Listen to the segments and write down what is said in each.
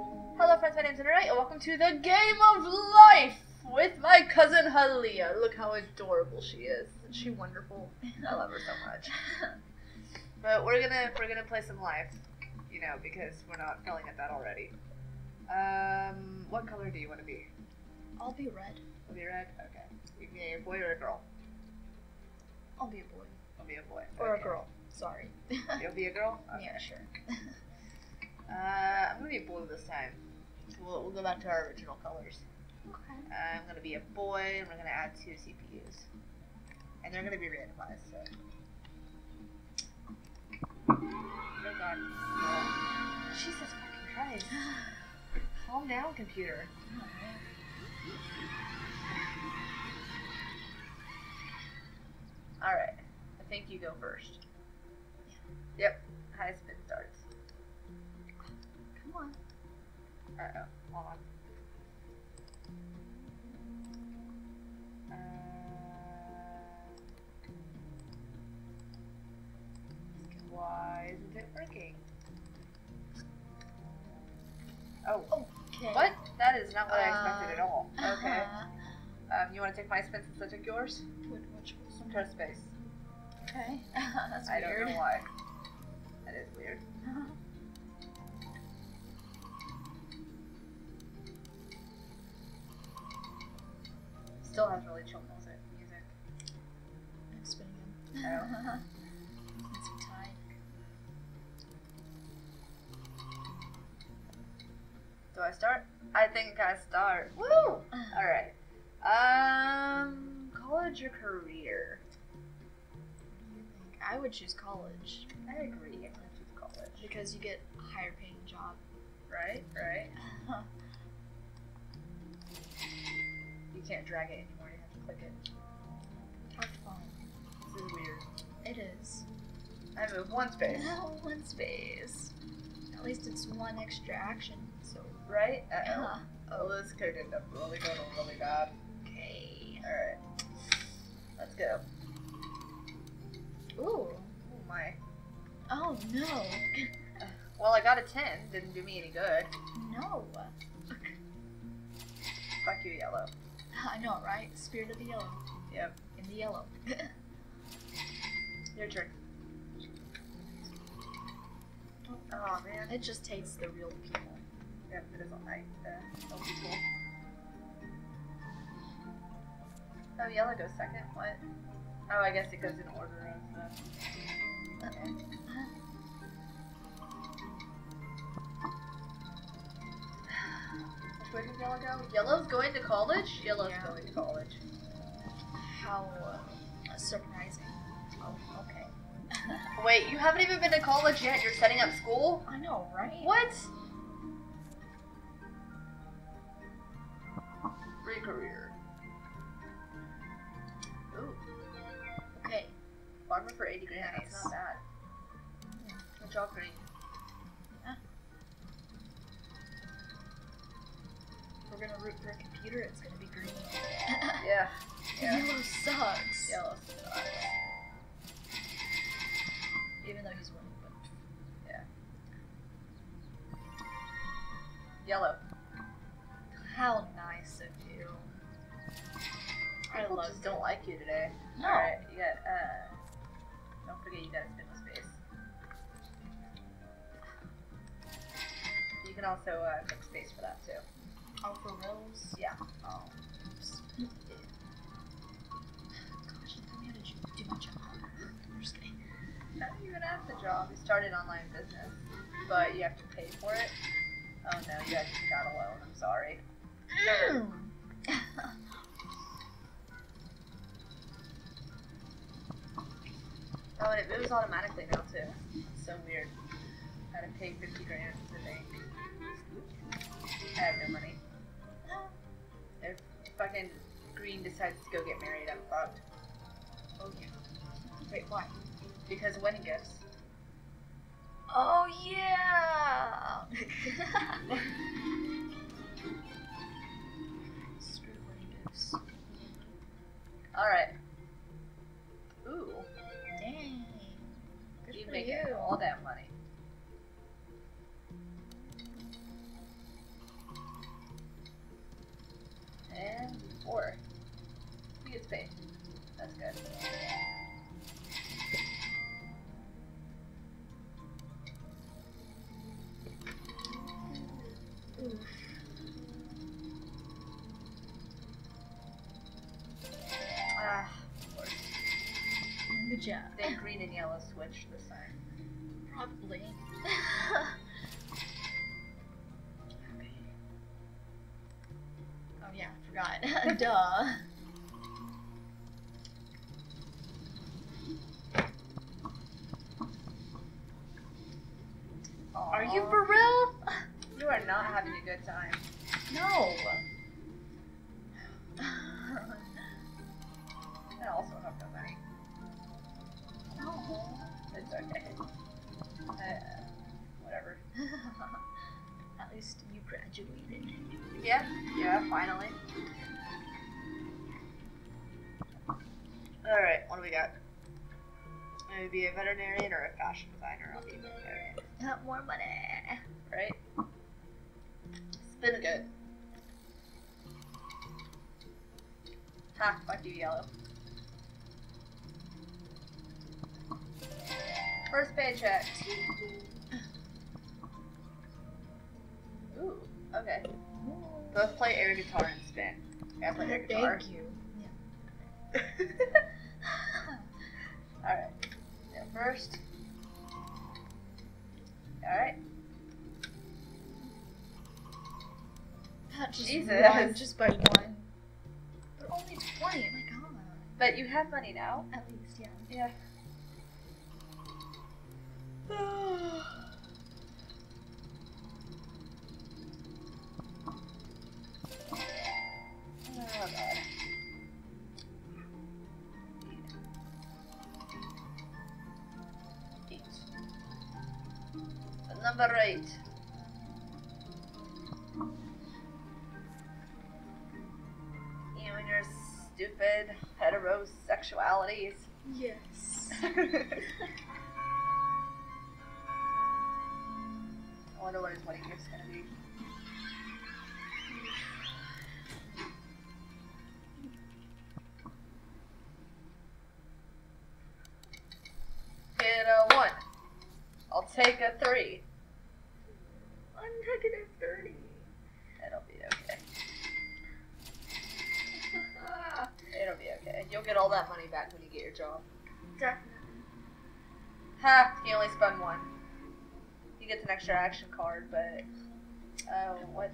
Hello friends, my name's Lunernight, and welcome to the Game of Life with my cousin Halia. Look how adorable she is. Isn't she wonderful? I love her so much. But we're gonna we're gonna play some life, you know, because we're not failing at that already. Um, what color do you want to be? I'll be red. I'll be red? Okay. You can be a boy or a girl. I'll be a boy. I'll be a boy. Or Okay. a girl. Sorry. You'll be a girl. Okay. Yeah, sure. Uh, I'm gonna be blue this time. We'll, we'll go back to our original colors. Okay. I'm gonna be a boy, and we're gonna add two CPUs, and they're gonna be randomized. So. Oh God. Jesus fucking Christ. Calm down, computer. All right. I think you go first. Yep. High spin starts. On. Uh oh. Hold on. Uh, why isn't it working? Oh, Okay. what? That is not what I expected at Uh, all. Okay. uh, Um, you want to take my spin since I took yours? Which, which space. Okay. That's I don't know why. Still has really chill music. Music. I'm spinning Oh. him. A. Do I start? I think I start. Woo! All right. Um, college or career? What do you think? I would choose college I agree. I'm gonna choose college. because you get a higher paying job. Right, right. You can't drag it anymore. You have to click it. Have fun. This is weird. It is. I moved one space. No, one space. At least it's one extra action. So. Right? Uh oh. Oh, this could end up really going really bad. okay. Alright. Let's go. Ooh. Oh my. Oh no. Well, I got a 10. Didn't do me any good. No. Fuck you, yellow. I know, right? Spirit of the yellow. Yep. In the yellow. Your turn. Oh, man. it just takes the real people. Yep, it is all night. That'll be cool. Oh, yellow goes second. What? Oh, I guess it goes in order of the. Does yellow? Yellow's going to college? Yellow's Yeah. going to college. How uh, surprising. Oh, okay. Wait, you haven't even been to college yet? You're setting up school? I know, right? What? Free career. Ooh, Okay. farmer for 80 grand. That's not bad. Good job, Green. Computer, it's gonna be green. Yeah. Yeah. Yellow sucks. Yellow sucks. Even though he's winning, but yeah. Yellow. how nice of you. I People love just don't like you today. No. Alright, you got, uh, don't forget you gotta spin the space. You can also, uh, make space for that too. Oh, for reals? Yeah. Oh. oops. Gosh, I thought you had to do my job. I'm just kidding. Not even at the job. You started online business, but you have to pay for it. Oh no, you to take a loan. I'm sorry. Oh, and it moves automatically now too. It's so weird. Had to pay 50 grand to the bank. I have no money. Fucking Green decides to go get married, I'm fucked. oh yeah. Wait, why? Because wedding gifts. Oh yeah. Screw wedding gifts. Alright. Ooh, no It's okay. Uh, whatever. At least you graduated. Yeah, yeah, finally. Alright, what do we got? Maybe a veterinarian or a fashion designer. I'll be a veterinarian. Got more money. Right? Spin good. Ha, fuck you, yellow. First paycheck. Ooh, okay. Both play air guitar and spin. I play air guitar. Thank you. Alright. Yeah, first. Alright. Just Jesus. one, just by one. But only 20, my god. But you have money now. At least, yeah. Yeah. Number eight. You and your stupid heterosexualities. Yes. wonder what his wedding gift's gonna be. He gets an extra action card, but oh, what?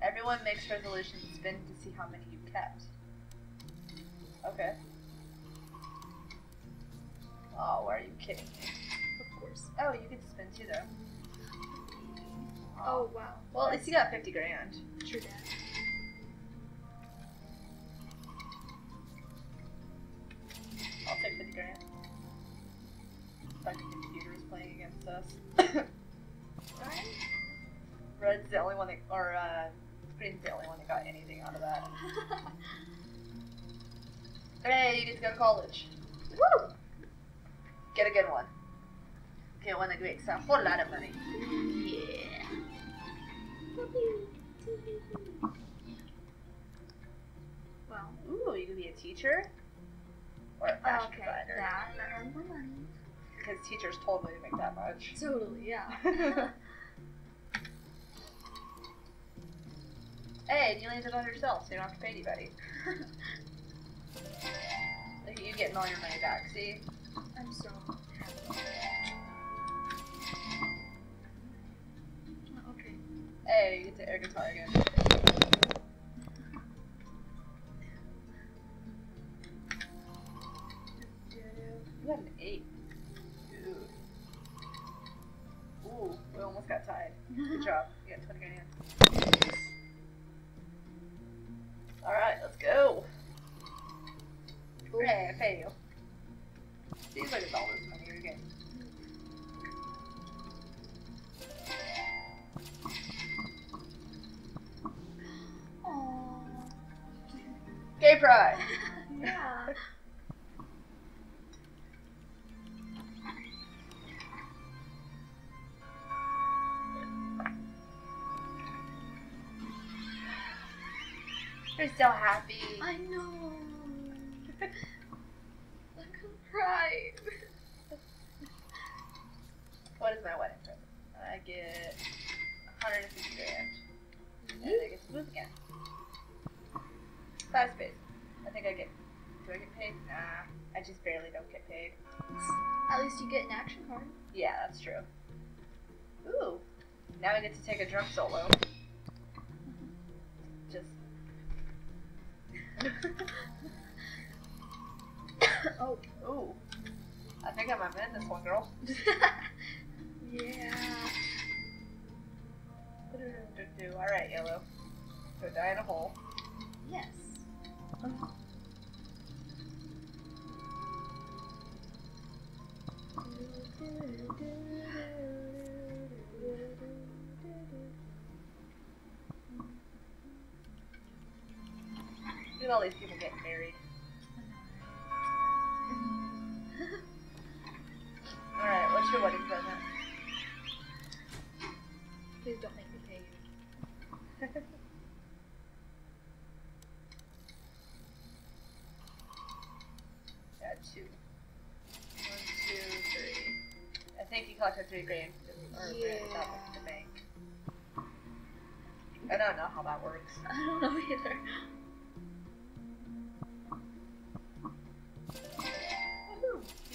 Everyone makes resolutions spin to see how many you kept. Okay. Oh, are you kidding me? Of course. Oh, you get to spin too, though. Oh, wow. Well, at least you got fifty grand. True that. I'll take fifty grand. Fucking computer is playing against us. Red's the only one that, or uh, Green's the only one that got anything out of that. Hey, you get to go to college. Woo! Get a good one. Get one that makes a whole lot of money. yeah. Well, Ooh, you can be a teacher or a fashion okay. designer. That, that earned more money. Because teachers totally make that much. Totally, yeah. hey, and you landed on yourself, so you don't have to pay anybody. Look at you getting all your money back. See? I'm so happy. Okay. Hey, you get to air guitar again. You're so happy. I know. I'm gonna cry. What is my wedding present? I get 150 grand. And I get to move again. Five space. I think I get. Do I get paid? Nah. I I just barely don't get paid. At least you get an action card. Yeah, that's true. Ooh. Now I get to take a drum solo. Oh. Ooh. I think I might win this one, girl. yeah. Alright, yellow. Go die in a hole. Yes. Look at all these people getting married. Alright, what's your wedding present? Please don't make me pay you. Yeah, two. One, two, three. I think you collected three grand. Or yeah. Yeah. the bank. I don't know how that works. I don't know either.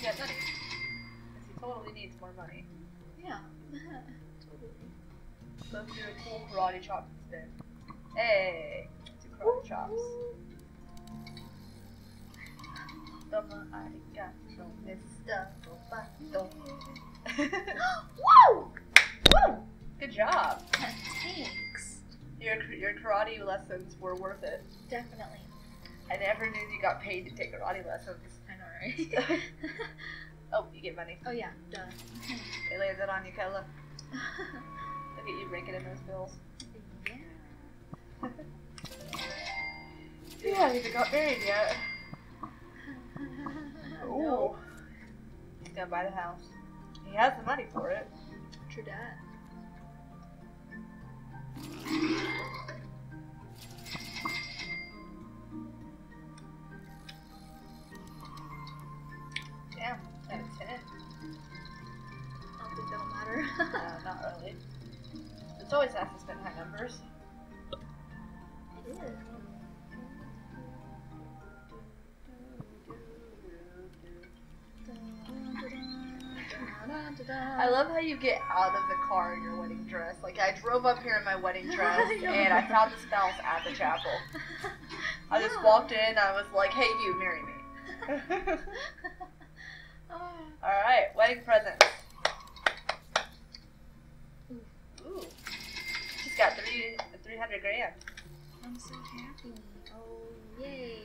Got money. he totally needs more money. Yeah. totally. Let's do a cool karate chop instead. Hey! Do karate chops. Domo arigato, Mr. Roboto. Woo! Woo! Good job. Thanks. Your your karate lessons were worth it. Definitely. I never knew you got paid to take karate lessons. Right? Oh, you get money. oh yeah, done. duh. It landed on you, Kayla. Look at you raking in those bills. yeah. You haven't even got married yet. No. He's gonna buy the house. He has the money for it. True that. Matter. No, uh, not really. It's always nice to spend high numbers. It is. I love how you get out of the car in your wedding dress. Like I drove up here in my wedding dress and I found the spouse at the chapel. I just walked in. I was like, "Hey, you, marry me." oh, All right, wedding presents. Ooh, she's got three three hundred grand. I'm so happy. Oh, yay.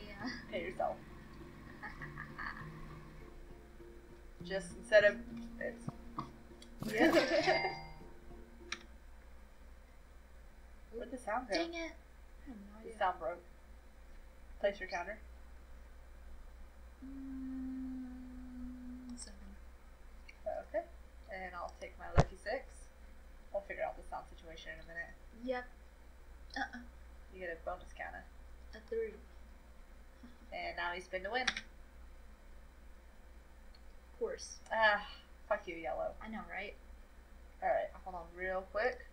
Pay yourself. Just instead of it's. Yeah. Where'd the sound go? Dang it. No The sound broke. Place your counter. Mm, seven. Okay. And I'll take my lucky six. We'll figure out the sound situation in a minute. Yep. Uh-uh. You get a bonus counter. A three. And now he's been to win. Of course. Ah, fuck you, yellow. I know, right? Alright, hold on real quick.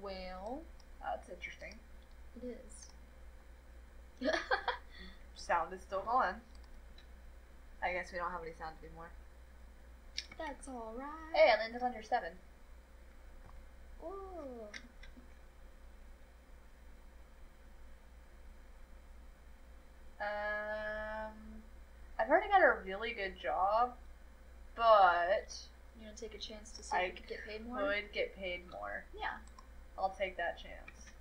Well, That's interesting. it is. Sound is still going. I guess we don't have any sound anymore. That's alright. Hey, I landed your seven. Whoa. Um, I've already got a really good job, but You gonna take a chance to see I if you could get paid more? would get paid more. Yeah. I'll take that chance.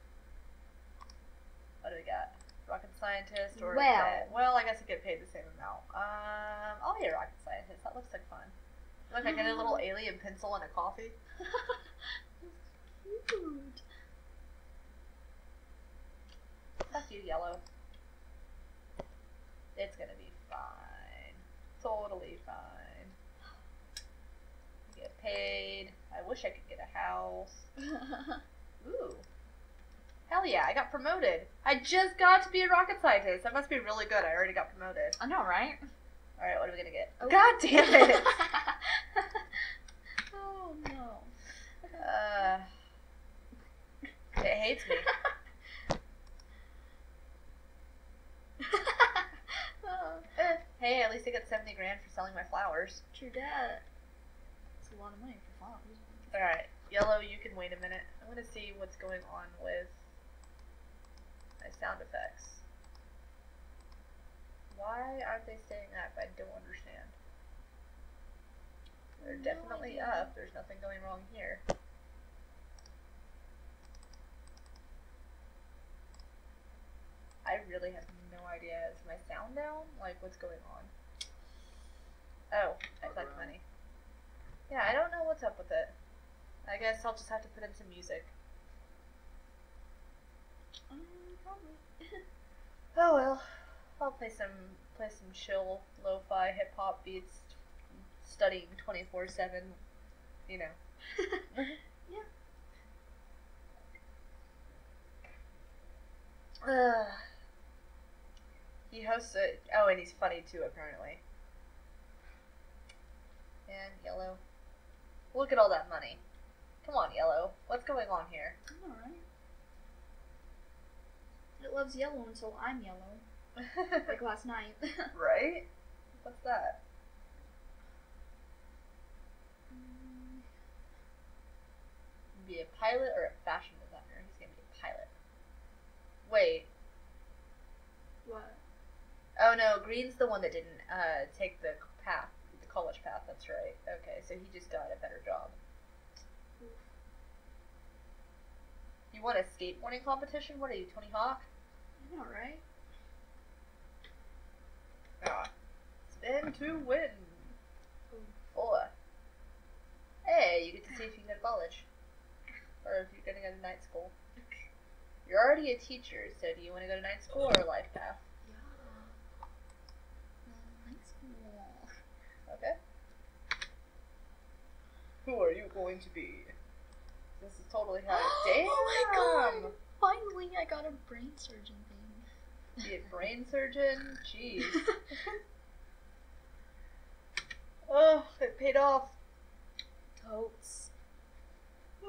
What do we got? Rocket scientist or Well. well, I guess I get paid the same amount. Um, I'll be a rocket scientist. That looks like fun. Look, I get a little alien pencil and a coffee. Cute. Fuck you, yellow. It's gonna be fine. Totally fine. Get paid. I wish I could get a house. Ooh. Hell yeah, I got promoted. I just got to be a rocket scientist. That must be really good. I already got promoted. I know, right? All right, what are we gonna get? Oh. God damn it! oh no. Uh, it hates me. hey, at least I got seventy grand for selling my flowers. True that. It's a lot of money for flowers. All right, yellow, you can wait a minute. I want to see what's going on with my sound effects. Why aren't they staying up? I don't understand. They're definitely idea. up. There's nothing going wrong here. I really have no idea. Is my sound down? Like, what's going on? Oh, I collect money. Yeah, I don't know what's up with it. I guess I'll just have to put in some music. Um, probably. Oh well, I'll play some play some chill lo-fi hip hop beats. Studying twenty four seven, you know. Mm-hmm. yeah. Ugh. he hosts it. Oh, and he's funny too, apparently. And yellow. Look at all that money. Come on, yellow. What's going on here? Alright. It loves yellow until I'm yellow. Like last night. right? What's that? Mm, Be a pilot or a fashion designer? He's gonna be a pilot. Wait. what? Oh no, Green's the one that didn't uh, take the path, the college path. That's right. Okay, so he just got a better job. Oof. You won a skateboarding competition? What are you, Tony Hawk? I know, right? Spin to win. Four. Hey, you get to see if you can go to college. Or if you're gonna go to night school. You're already a teacher, so do you want to go to night school or life path? Yeah. Uh, high school. Okay. Who are you going to be? This is totally how. Damn! Oh my god! Finally, I got a brain surgeon thing. Be a brain surgeon? Jeez. oh, it paid off. Totes.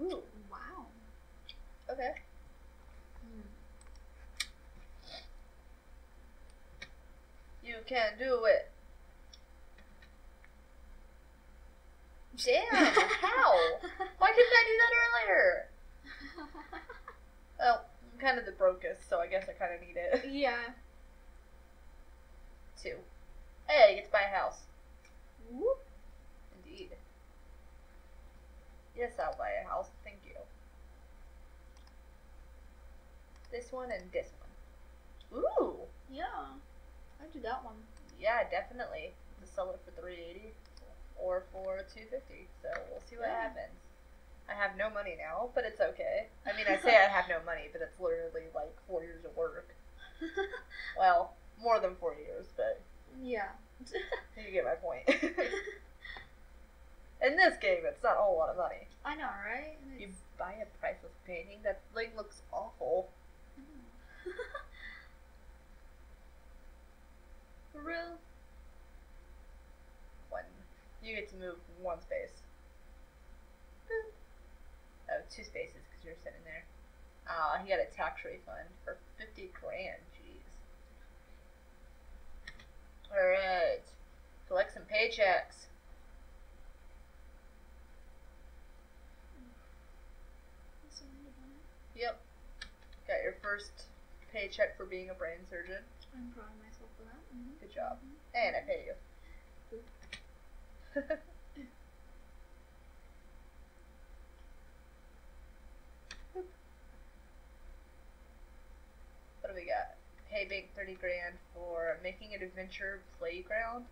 Ooh, Wow. okay. Hmm. You can do it. Damn, how? Why couldn't I do that earlier? Well, oh, I'm kind of the brokest, so I guess I kind of need it. yeah. Two. Hey, you get to buy a house. Whoop. Indeed. Yes, I'll buy a house. Thank you. This one and this one. Ooh. Yeah. I'd do that one. Yeah, definitely. To sell it for three eighty or for two fifty. So we'll see what Yeah. happens. I have no money now, but it's okay. I mean, I say I have no money, but it's literally like four years of work. Well, more than four years, but yeah. you get my point. In this game, it's not a whole lot of money. I know, right? And You buy a priceless painting that like looks awful. For real? One, you get to move one space. Boop. Oh, two spaces because you're sitting there. Ah, he got a tax refund for fifty grand. Jeez. All right, collect some paychecks. That's so neat about it. Yep. Got your first paycheck for being a brain surgeon. I'm proud of myself for that. Mhm. Good job. Mhm. And I pay you. what do we got? Pay bank thirty grand for making an adventure playground.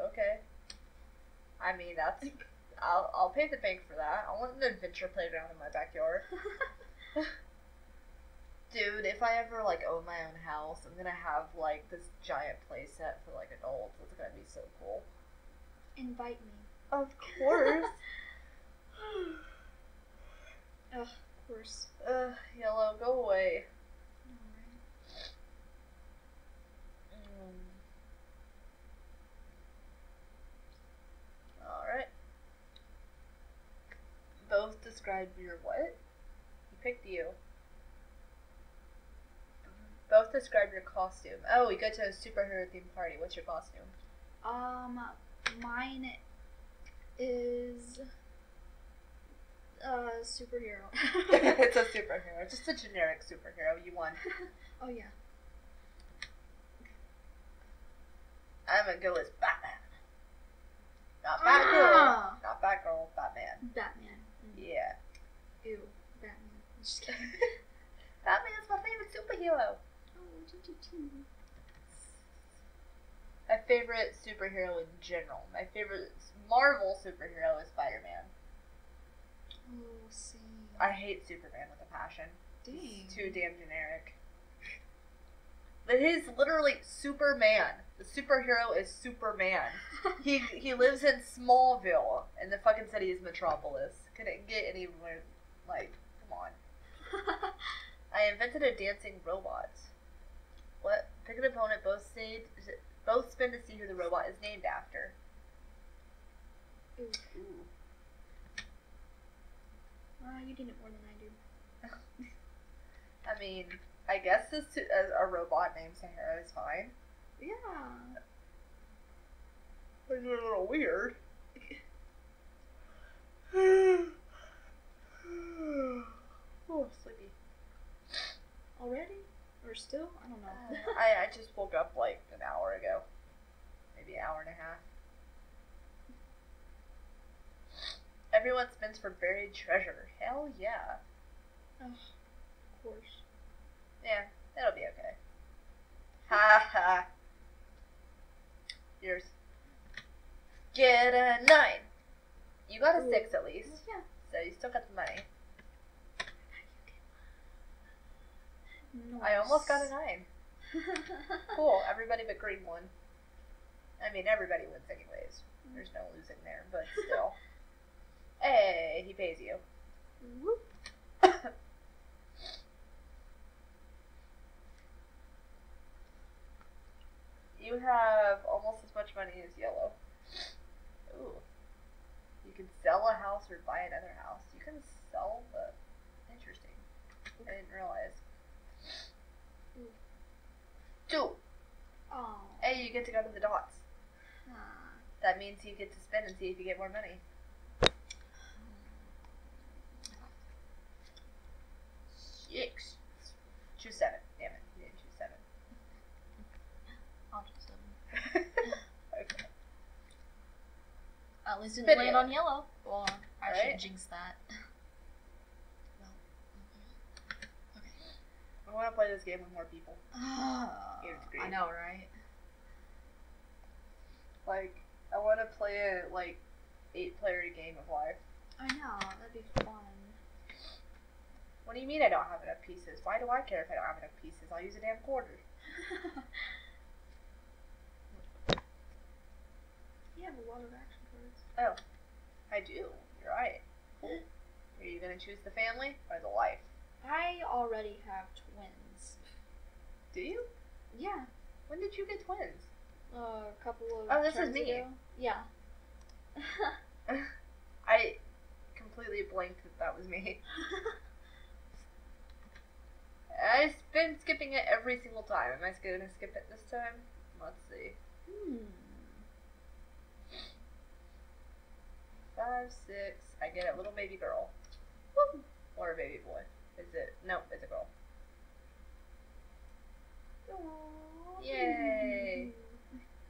Okay. I mean that's I'll I'll pay the bank for that. I want an adventure playground in my backyard. Dude, if I ever like own my own house, I'm gonna have like this giant play set for like adults. It's gonna be so cool. Invite me. Of course. Ugh, of course. Ugh, yellow, go away. Alright. Mm. Alright. Both describe your what? He picked you. Both describe your costume. Oh, we go to a superhero themed party. What's your costume? Um, mine is a superhero. it's a superhero. Just a generic superhero. You won. oh yeah. I'm gonna go as Batman. Not Batgirl. Ah. Not Batgirl. Batman. Batman. Mm. Yeah. Ew. Batman. Just kidding. Batman's my favorite superhero. oh, choo, choo, choo. My favorite superhero in general. My favorite Marvel superhero is Spider Man. Oh, see. I hate Superman with a passion. Dang. He's too damn generic. But he's literally Superman. The superhero is Superman. He he lives in Smallville, and the fucking city is Metropolis. Couldn't get any more. Like, come on. I invented a dancing robot. What? Pick an opponent. Both say both spin to see who the robot is named after. Ooh. Ooh. Uh, you did it more than I do. I mean, I guess this a, a robot named Sahara is fine. Yeah. But it's a little weird. oh, sleepy. Already? Or still? I don't know. I, I just woke up like an hour ago. Maybe an hour and a half. Everyone spins for buried treasure. Hell yeah. oh, of course. Yeah, it'll be okay. Ha ha. Yours. Get a nine. You got a Ooh. six at least, Yeah. so you still got the money. Nice. I almost got a nine. Cool. Everybody but Green won. I mean, everybody wins anyways. There's no losing there, but still. hey, he pays you. Whoop. you have almost as much money as yellow. Ooh. You can sell a house or buy another house. You can sell the. Interesting. I didn't realize. Two. Oh. Hey, you get to go to the dots. That means you get to spin and see if you get more money. Six. Choose seven. Damn it. You didn't choose seven. I'll do seven. okay. At least Video. didn't land on yellow. Well, I Right? should jinx that. Okay. I want to play this game with more people. Okay. Give it to I know, right? Like, I want to play a, like, eight player game of life. I know, that'd be fun. What do you mean I don't have enough pieces? Why do I care if I don't have enough pieces? I'll use a damn quarter. you have a lot of action cards. Oh, I do. You're right. Cool. Are you going to choose the family or the life? I already have twins. Do you? Yeah. When did you get twins? Uh, a couple of. Oh, this is me. ago. Yeah. I completely blanked that that was me. I've been skipping it every single time. Am I going to skip it this time? Let's see. hmm. Five, six. I get a little baby girl. Woo. Or a baby boy. Is it? No, it's a girl. Aw. Yay.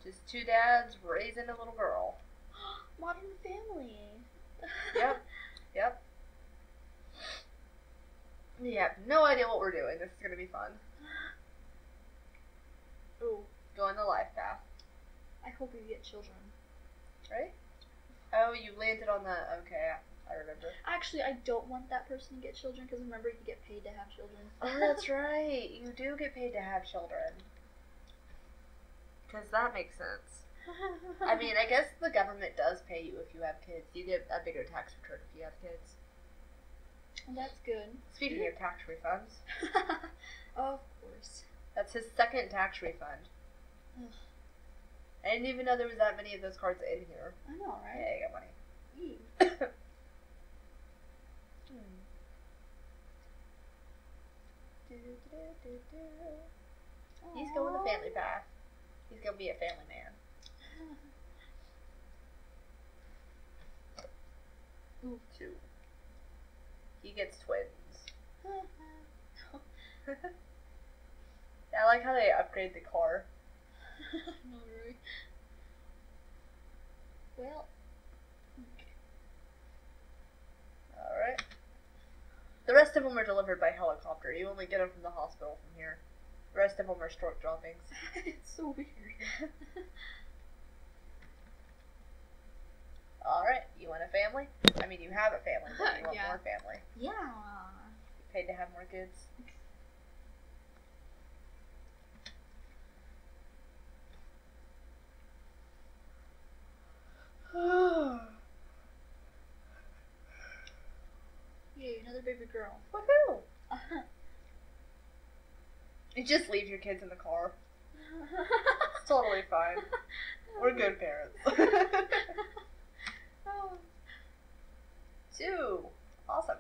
Just two dads raising a little girl. Modern Family. Yep. Yep. We have no idea what we're doing. This is going to be fun. oh, Going the life path. I hope you get children. Right? Oh, you landed on the. Okay, I remember. Actually, I don't want that person to get children because remember you get paid to have children. Oh, that's right. You do get paid to have children. Because that makes sense. I mean, I guess the government does pay you if you have kids. You get a bigger tax return if you have kids. that's good. Speaking of tax refunds, of course. that's his second tax refund. Ugh. I didn't even know there was that many of those cards in here. I know, right? Hey, I got money. Hmm. He's going the family path. He's gonna be a family man. Ooh. Two. He gets twins. I like how they upgrade the car. no, really. Well, Alright. The rest of them are delivered by helicopter. You only get them from the hospital from here. The rest of them are stork droppings. it's so weird. Alright, you want a family? I mean, you have a family, but you want Yeah. more family. yeah. You paid to have more kids. Yay, another baby girl. You just leave your kids in the car. It's totally fine. We're good parents. Oh. Two. Awesome.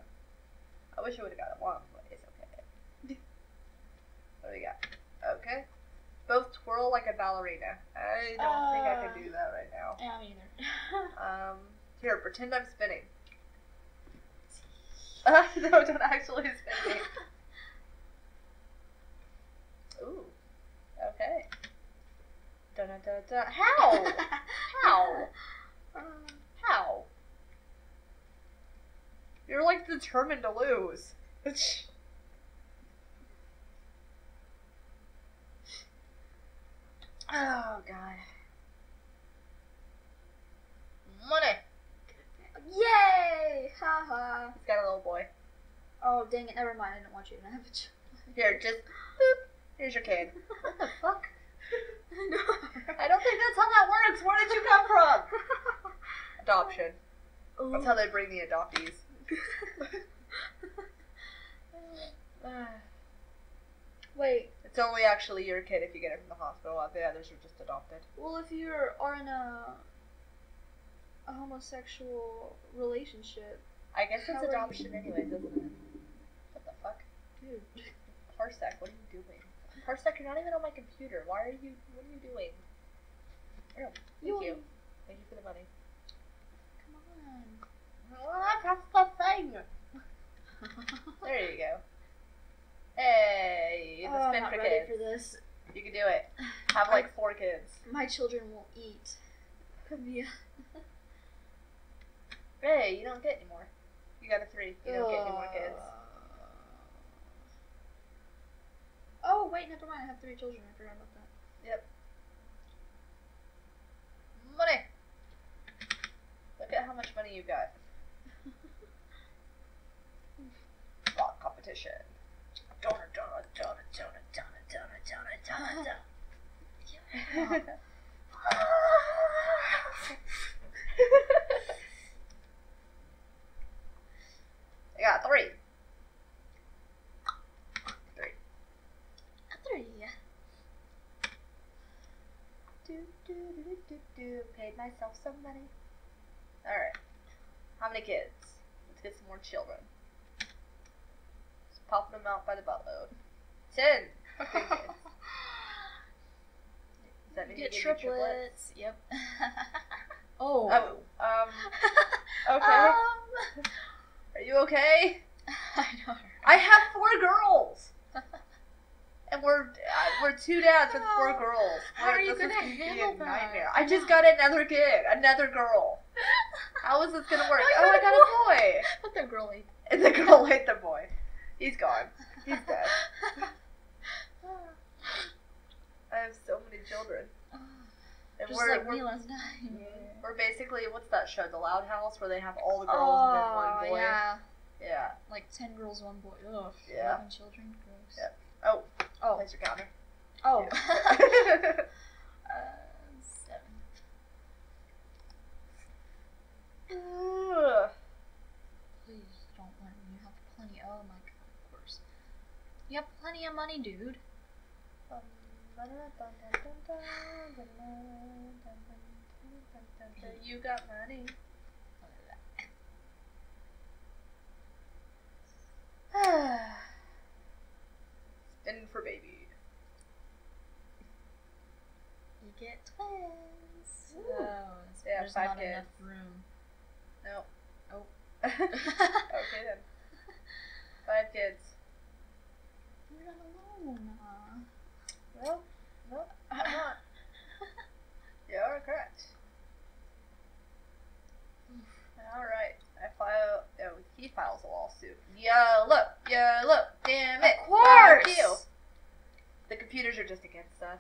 I wish I would have got one, but it's okay. What do we got? Okay. Both twirl like a ballerina. I don't think I can do that right now. Yeah, me either. Um, here, pretend I'm spinning. Uh, no, don't actually spin me. Ooh. Okay. Dun dun dun dun. How? How? Um, how? You're like determined to lose. oh god. Money. Yay! Haha. He's got a little boy. Oh, dang it, never mind. I didn't want you to have it. Here, just boop. Here's your kid. What the fuck? no. I don't think that's how that works. Where did you come from? Adoption. That's how they bring the adoptees. Ah. Wait, It's only actually your kid if you get it from the hospital. The others are just adopted. well, if you are in a, a homosexual relationship, I guess it's adoption anyways, isn't it? What the fuck? dude, Parsec, what are you doing? Parsec, you're not even on my computer. Why are you, what are you doing? Oh, thank you. Thank you for the money. Come on. Oh, that's the thing. There you go. Hey, the oh, I'm spin not for ready kids. for this. You can do it. Have like four kids. My children won't eat. Camilla. Hey, you don't get any more. You got a three. You don't get any more kids. Oh wait, never mind. I have three children. I forgot about that. Yep. Money. Look at how much money you got. Competition. Donor, donor, donor, donor, donor, donor, donor, donor, donor. I got. Three. Three. Do, do, do, do, do, do. Paid myself some money. Alright. How many kids? Let's get some more children. Just popping them out by the buttload. Ten. Good kids. Does that mean Get you give me triplets. Yep. oh. Oh, um, okay. Um, Are you okay? I know. I have four girls! We're uh, we're two dads with four girls. how are We're- you this is gonna handle that? Nightmare. I just got another kid, another girl. How is this gonna work? Oh, you I got a boy. But the girl ate. And the girl ate the boy. He's gone. He's dead. I have so many children. And Just we're, like we're, me last night. we're basically what's that show? The Loud House, where they have all the girls Oh, and then one boy. yeah. Yeah. Like 10 girls, one boy. Ugh. Yeah. 11 children. Gross. Yeah. Oh, Oh. your counter. Oh. Yeah. uh. Please don't let me. You have plenty. Oh my god, of course. You have plenty of money, dude. You got money. Spin for baby. You get twins. Ooh. Oh, it's- Yeah, there's five not kids. enough room. No. Oh. okay then. Five kids. You're not alone. Uh. Well, no, I'm not. You are correct. Alright. I file. Oh, he files a lawsuit. Yellow! Yellow! Damn it! Of course. The computers are just against us.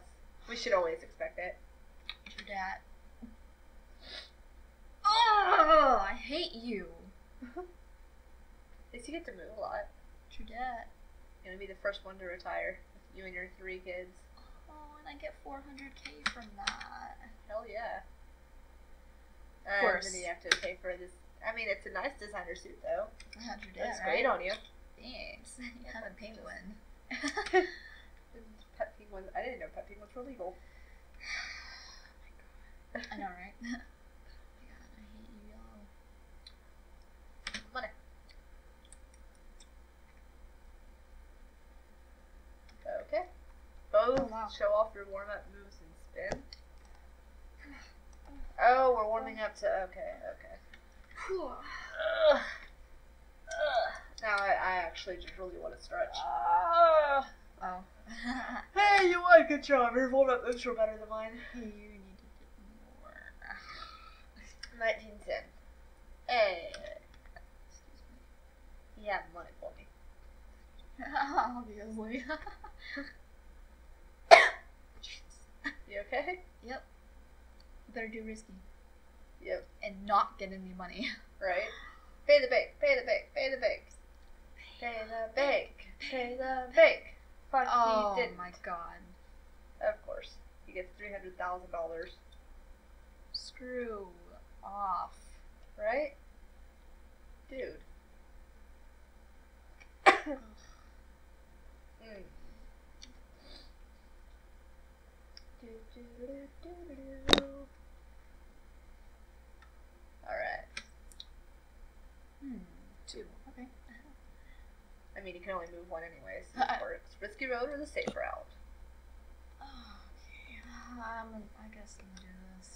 We should always expect it. Your dad. Oh, I hate you. At least you get to move a lot. Your dad. You're gonna be the first one to retire. You and your three kids. Oh, and I get 400k from that. Hell yeah. Of And course. then you have to pay for this. I mean, it's a nice designer suit, though. That's Looks right? great on you. Thanks. You have a penguin. pet penguins. I didn't know pet penguins were legal. I know, right? oh my god, I hate you, y'all. Money. Okay. Both Oh, wow. show off your warm up moves and spin. Oh, we're warming up to. Okay, okay. Now I, I actually just really want to stretch. Ah. Oh. Hey, you want a good job. Your warm up moves were better than mine. you need to get more. 1910. Hey. Excuse me. You have money for me. Obviously. You okay? you better do risky Yep. and not get any money. Right? Pay the bank, pay the bank, pay the bank. Pay the bank, pay the bank. Fuck, Oh he didn't. my god. Of course. He gets $300,000. Screw off. Right? Dude. Mm. Do, do, do, do, do, do. Alright. Hmm. I mean, you can only move one anyways. So it works. Risky road or the safe route? Okay. Um, I guess I'm gonna do this.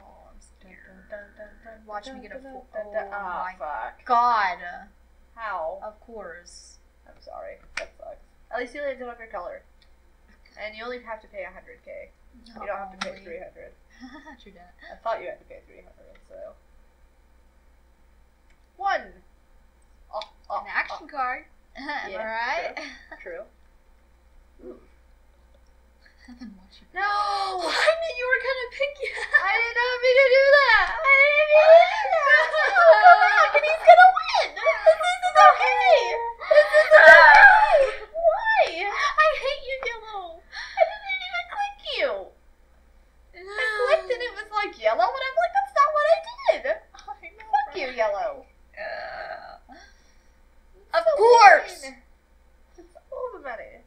Oh, I'm scared. Watch me get a full- oh Ah, my- fuck. God. How? Of course. I'm sorry. That sucks. At least you landed on your color. And you only have to pay 100k. You don't have to pay 300. True that. I thought you had to pay 300, so. One! Oh, An action card. Am Yeah, I right? true. Ooh. then watch your. No! I knew you were gonna pick it. I did not mean to do that! I didn't mean to do that! Oh, come back and he's gonna win! This is okay! This is okay! Why? I hate you, Yellow! I didn't even click you! I clicked and it was like yellow, and I'm like, that's not what I did! I know, Fuck right? you, yellow! Uh, Of Of course! It's all the money.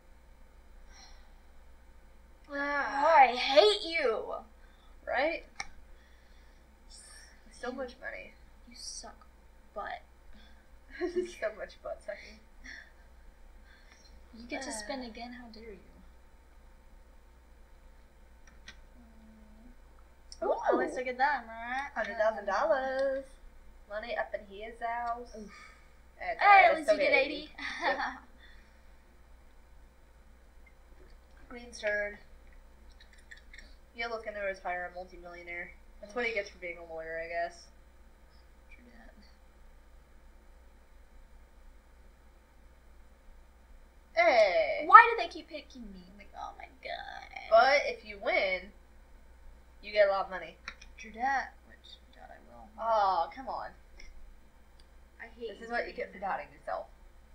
I hate you! Right? So much money. You suck butt. so much butt sucking. You get to spin again, how dare you? Ooh. Well, at least I get that, alright? Hundred thousand dollars. Money up in his And, Hey, uh, at least you get 80. Yep. Green's turn. Yellow's gonna retire a multimillionaire. That's what he gets for being a lawyer, I guess. Hey. Why do they keep picking me? Like, oh my god. But if you win, you get a lot of money. True that. Which, God, I will. Oh, come on. I hate This is what you get for doubting yourself.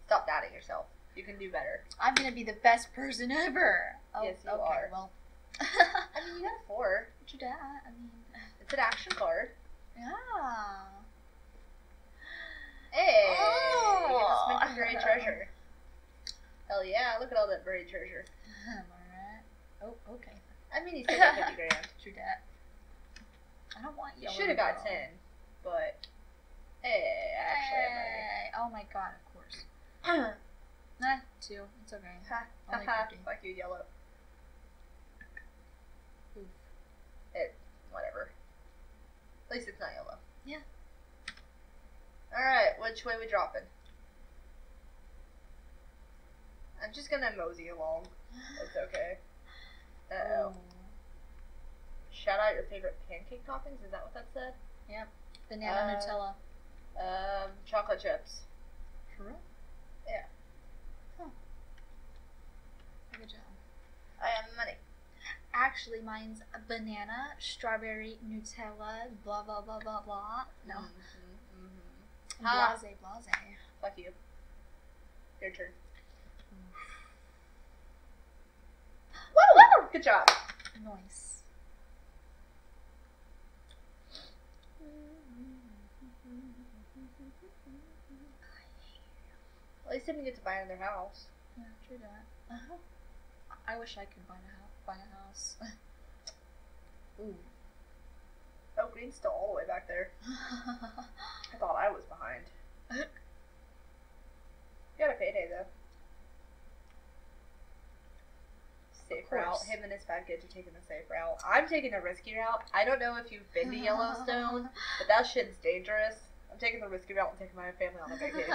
Stop doubting yourself. You can do better. I'm gonna be the best person ever. Oh, Yes, you okay, are. Well, I mean, you got a four. true that. I mean, It's an action card. yeah. Hey, you get to Oh. buried treasure. Hell yeah, look at all that buried treasure. Am I right? Oh, okay. I mean, you still got 50 grand. True that. I don't want You yellow. should have got 10, but. Hey, oh my god, of course. nah, two. It's okay. Ha, Only ha, Fuck you, yellow. Oof. It, whatever. At least it's not yellow. Yeah. Alright, which way we dropping? I'm just gonna mosey along. It's okay. Uh oh. Shout out your favorite pancake toppings, is that what that said? Yep. Banana uh, Nutella. Um, chocolate chips. For real? Yeah. Huh. Good job. I have money. Actually, mine's a banana, strawberry, Nutella, blah blah blah blah blah. No. Mm-hmm, mm-hmm. Ah. Blase, blase. Fuck you. Your turn. Woo! Good job. Nice. Least I didn't get to buy another house. Yeah, true that. Uh-huh. I wish I could buy a house. Buy a house. Ooh. Oh, green's still all the way back there. I thought I was behind. You got a payday though. Safe route. Him and his package are taking the safe route. I'm taking the risky route. I don't know if you've been to Yellowstone, but that shit's dangerous. I'm taking the risky route and taking my family on a vacation.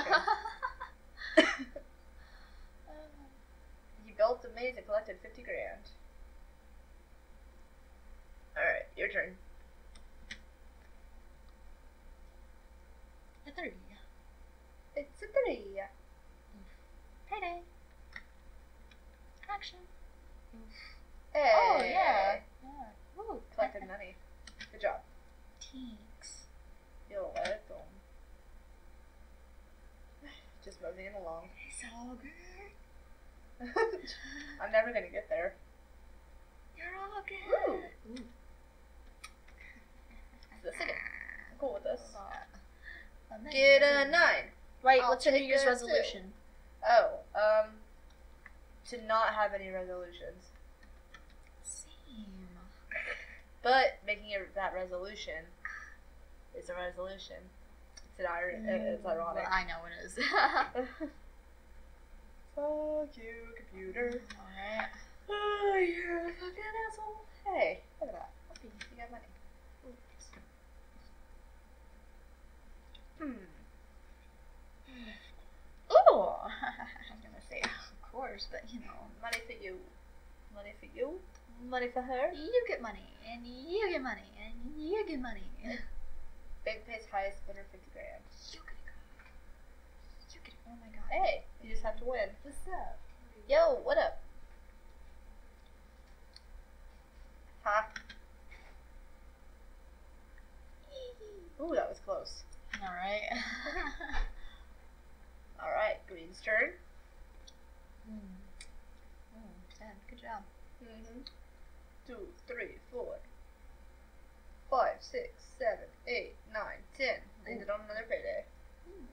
He built a maze and collected 50 grand. Alright, your turn. a three. It's a three. Oof. Payday. Action. Hey. Oh yeah. Yeah. Ooh. Collected money. Good job. Thanks. You're welcome. Just moving along. It's all good. I'm never gonna get there. You're all good. Ooh. Ooh. This again. I'm cool with this. Uh, Get a nine. Right, I'll what's your New Year's a two. resolution? Oh, um, to not have any resolutions, Same. but making it that resolution is a resolution. It's ir- It's ironic. Well, I know it is. Fuck you, computer. Alright. Oh, you're a fucking asshole. Hey, look at that. Okay, you got money. Hmm. Ooh! I'm gonna say of course, but you know, money for you, money for you, money for her. you get money, and you get money, and you get money. Big pays highest bidder fifty grand. You get it. You get it. Oh my god. Hey, you just have to win. What's up? Yo, what up? Ha. Ooh, that was close. Alright. All right, green's turn. mm. Oh, ten. Good job. Mm-hmm. Two, three, four, five, six, seven, eight, nine, ten. Landed on another payday. Hmm.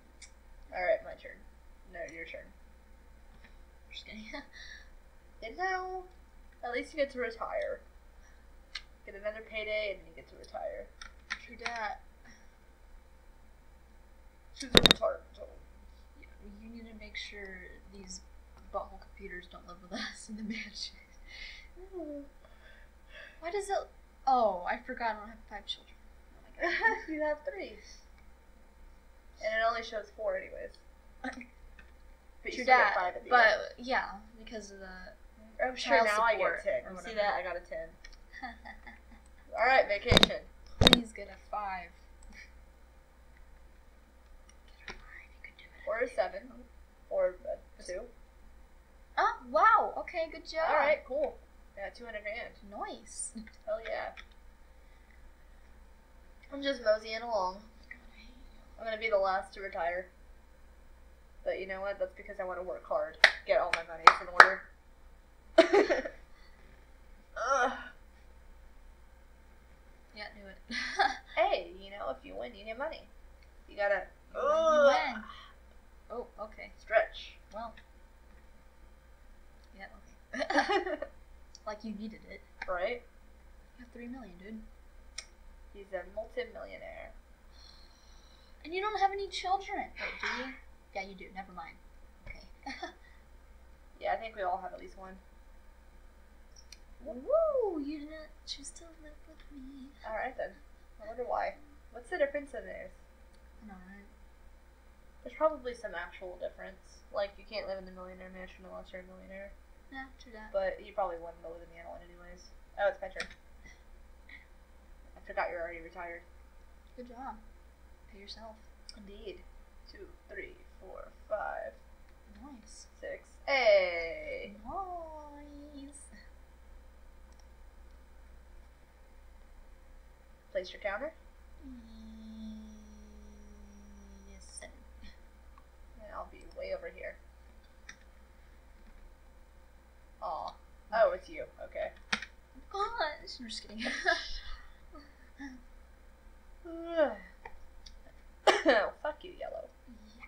All right, my turn. No, your turn. Just kidding. And now, at least you get to retire. Get another payday, and then you get to retire. True that. Retirement home. You, you need to make sure these butthole computers don't live with us in the mansion. Why does it? Oh, I forgot. I don't have five children. Oh you have three. And it only shows four, anyways. But you True still get five at the But end. yeah, because of the. Oh, I'm sure child now I support get ten. or see whatever. that? I got a ten. All right, vacation. Please get a five. Get a five. You can do it. Or a seven. Or a two. Oh wow. Okay. Good job. All right, cool. Yeah, two hundred grand. Nice. Hell yeah. I'm just moseying along. I'm gonna be the last to retire. But you know what? That's because I want to work hard, get all my monies in order. Ugh. Yeah, knew it. Hey, you know, if you win, you get money. You gotta You Ugh. win. oh, okay. stretch. Well. Yeah. Okay. like you needed it. right? You have three million, dude. He's a multi-millionaire. And you don't have any children. Wait, do you? Yeah, you do. Never mind. Okay. Yeah, I think we all have at least one. Woo! You didn't choose to live with me. All right then. I wonder why. What's the difference in theirs? I know, right? There's probably some actual difference. Like you can't live in the millionaire mansion unless you're a millionaire. Yeah, true that. But you probably wouldn't live in the other one anyways. Oh, it's my turn. I forgot you're already retired. Good job. Pay yourself. Indeed. Two, three, four, five, Nice. six. Hey. Nice. Place your counter. Yes. And I'll be way over here. Aw. Oh, it's you. Okay. Gosh, I'm just kidding. Fuck you, yellow. yeah.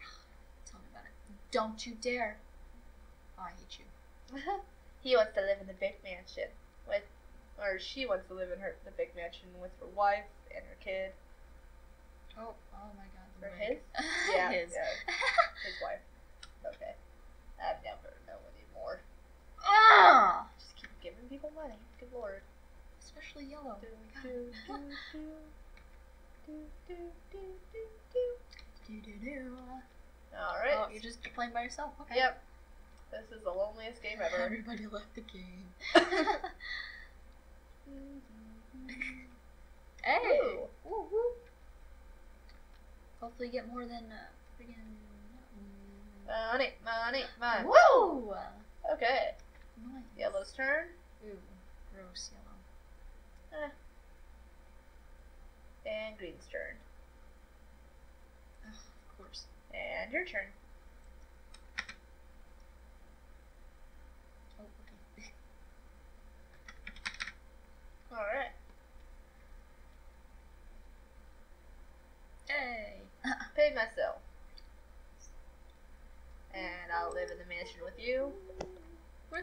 Tell me about it. Don't you dare. Oh, I hate you. he wants to live in the big mansion with, or she wants to live in her the big mansion with her wife and her kid. Oh, oh my god. For his? Yeah, his. yeah. His wife. Okay. I've never know anymore. Ah! Just keep giving people money. Good lord. Especially yellow. Do, do, do, do. Do, do, do, do, do. Do-do-do. Alright. Oh, you're just playing by yourself. Okay. Yep. This is the loneliest game ever. Everybody left the game. hey. Ooh. Woo woo. Hopefully, get more than uh, friggin' mm, Money, money, money. Woo! Okay. Nice. Yellow's turn. Ooh, gross yellow. Eh. And green's turn. Of course. And your turn. Oh, okay. Alright. hey. Uh-uh. Pay myself. And I'll live in the mansion with you.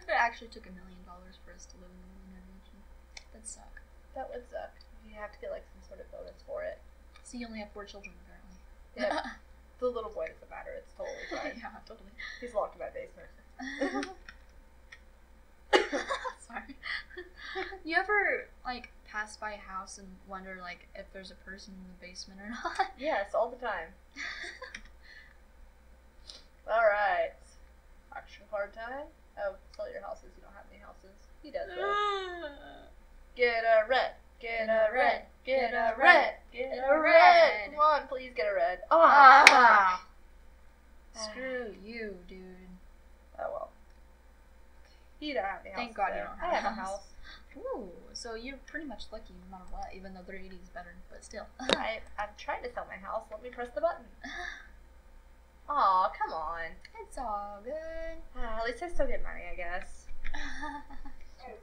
If it actually took a million dollars for us to live in the millionaire mansion? That'd suck. That would suck. You have to get like some sort of bonus for it. So you only have four children, apparently. Yeah. The little boy doesn't matter. It's totally fine. yeah, totally. He's locked in my basement. Sorry. you ever like pass by a house and wonder like if there's a person in the basement or not? yes, all the time. Alright. Action card time. Oh, sell your houses. You don't have any houses. He does though. Get a red. Get a red. Get a red. Get a red. Come on, please get a red. Ah. Ah. Screw you, dude. Oh well. He don't have any houses. Thank God you don't have I a have a house. house. Ooh, so you're pretty much lucky no matter what, even though 380 is better, but still. I, I'm trying to sell my house. Let me press the button. Aw, come on. it's all good. Ah, at least I still get money, I guess.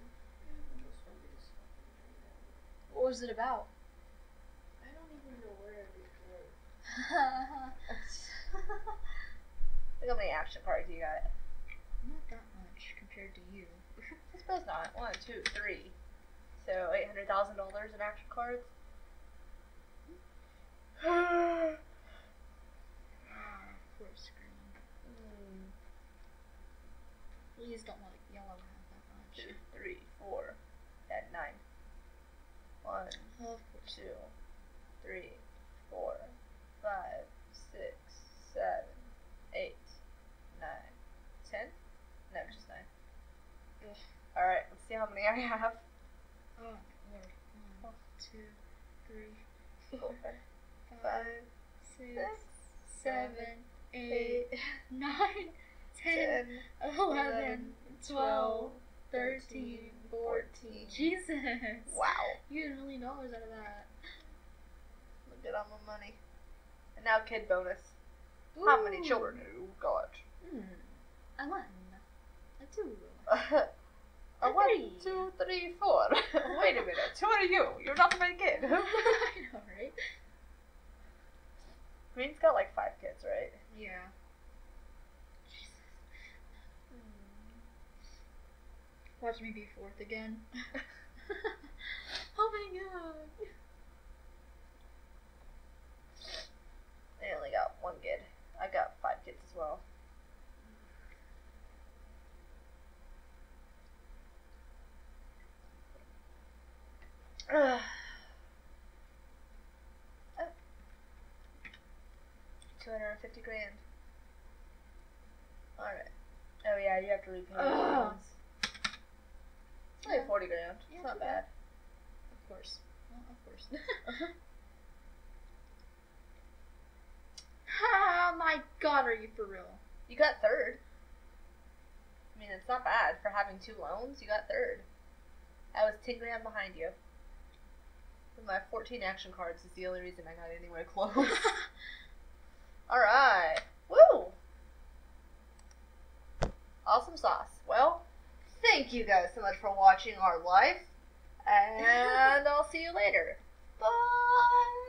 what was it about? I don't even know where it is. Look how many action cards you got. Not that much compared to you. I suppose not. One, two, three. So eight hundred thousand dollars in action cards. Poor screen. Please don't let yellow have that much. Two, three, four. At nine. One, two, three, four, five, six, seven, eight, nine, ten. No, just nine. Ugh. All right. Let's see how many I have. Oh, Lord. One, oh. two, three, Four, five, six, seven, eight, eight, nine, ten, ten, eleven, twelve, 13, thirteen, 14. Jesus. Wow. You get a million dollars out of that. Look at all my money. And now kid bonus. How many children have you got? Hmm. A one. A two. A A one, three. two, three, four. Wait a minute. Who are you? You're not my kid. I know, right? Green's got like five kids, right? Yeah. Watch me be fourth again. oh my god. I only got one kid. I got five kids as well. Ugh. Oh. 250 50 grand. Alright. Oh, yeah, you have to repay Ugh. loans. It's only 40 grand. Yeah, It's not too bad. Of course. Well, of course. oh my god, are you for real? You got third. I mean, it's not bad for having two loans. You got third. I was 10 grand behind you. With my 14 action cards is the only reason I got anywhere close. Alright. Woo! Awesome sauce. Well, thank you guys so much for watching our life. And I'll see you later. Bye!